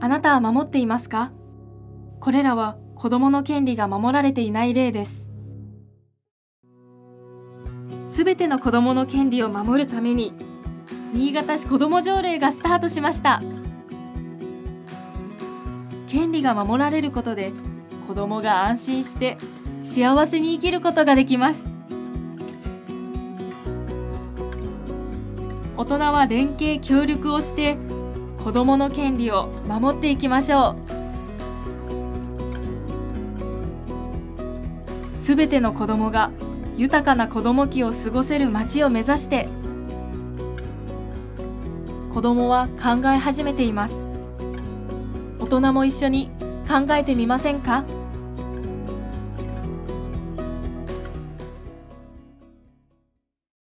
あなたは守っていますか？これらは子供の権利が守られていない例です。すべての子供の権利を守るために新潟市子ども条例がスタートしました。権利が守られることで子どもが安心して幸せに生きることができます。大人は連携協力をして子どもの権利を守っていきましょう。すべての子どもが豊かな子ども期を過ごせる街を目指して子どもは考え始めています。大人も一緒に考えてみませんか？